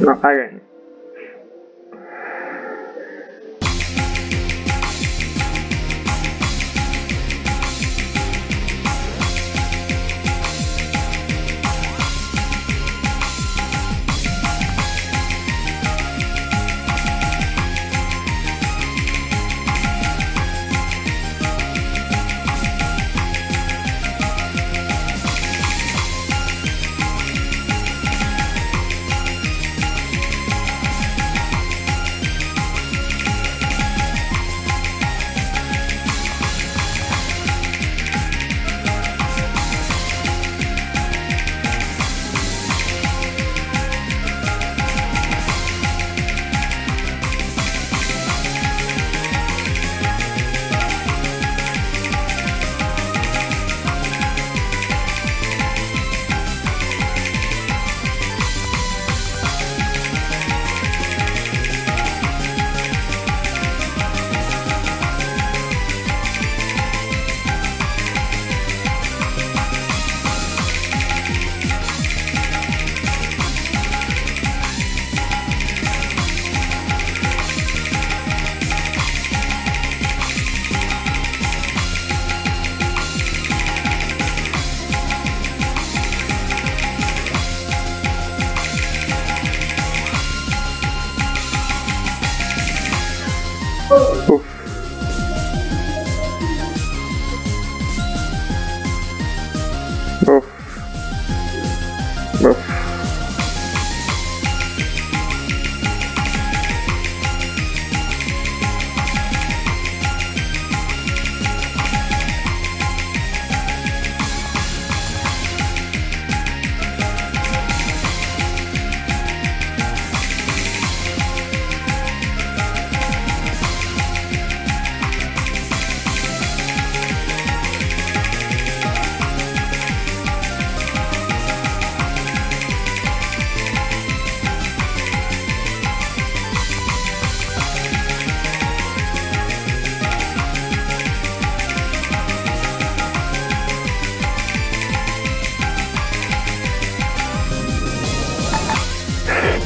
No, again. O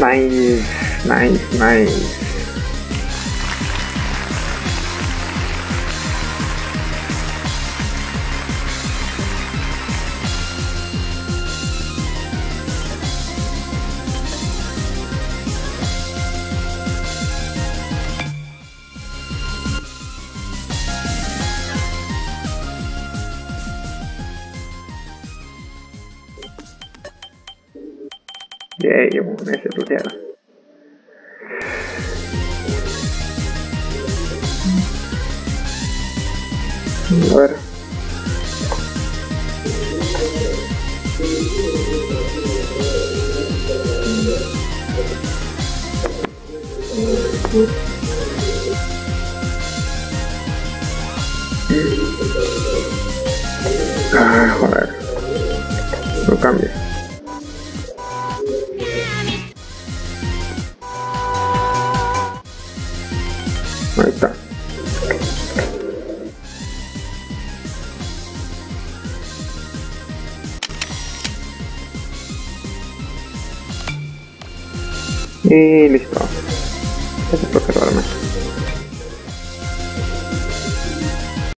Nice, nice, nice. Yay, ese tuteado. A ver. Ah, joder. No cambia. Y listo. Este es el arma.